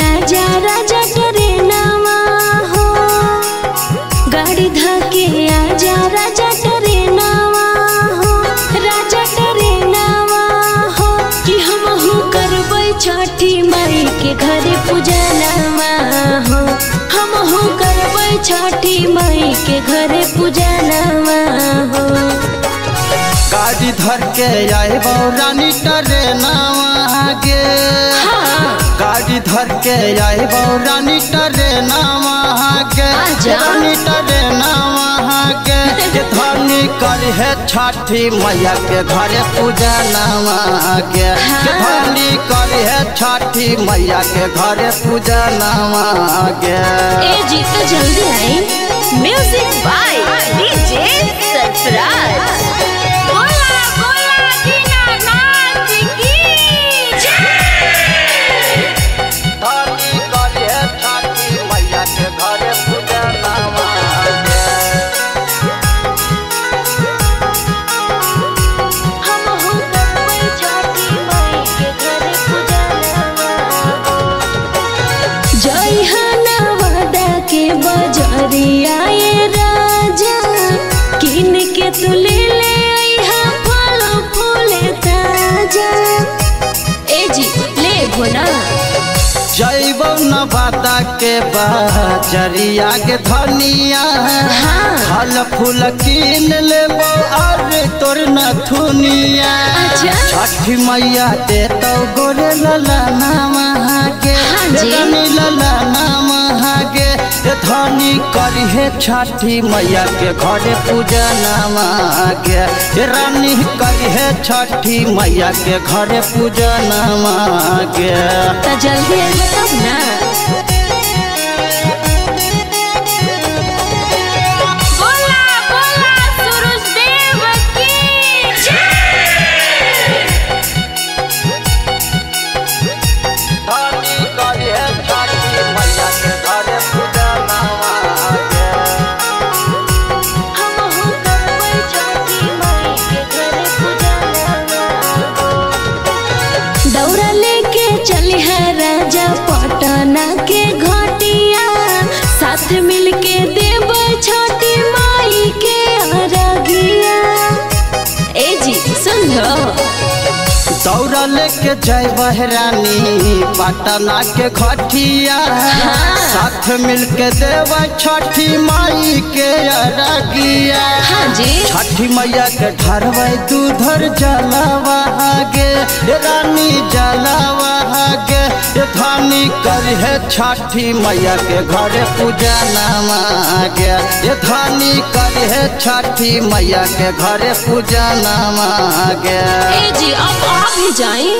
आजा राजा टरेनावा हो। गाड़ी धके आजा राजा टरेनावा हो। राजा टरेनावा हो। कि हम करबै छठी माई के घरे पूजनवा हो। हम हो करबै छठी माई के घरे पूजनवा हो। गाड़ी धर के आए रानी टरेनावा के गे आजा। रानी गे के धनी कर है छठी मैया के घरे पूजा नामा के। धनी कर है छठी मैया के घरे पूजा नामा गे ए तो जल्दी आई म्यूज़िक बाय डीजे सरफराज जैब नवादा के बजरिया के धनिया हाँ। फल फूल कीन लेबो अरे तोर नथुनिया अच्छा। छठी मैया दे तो गोरे लला धनी करिहे छठी मैया के घरे पूजा नामा के ए रानी करिहे छठी मैया के घरे पूजा नामा के तो जल्दी तब ना। दौड़ा लेके जय बहरानी पटना के खटिया। साथ मिल के देव छठी माई के अरगिया हाँ छठी मैया के ढरबै दूधर जलावा आगे रानी जलावा गे ए कर है छठी मैया के घर पूजा नामा गया। ये थानी कर है छठी मैया के घर पूजा नामा गया। ए जी अब आप ही जाएँ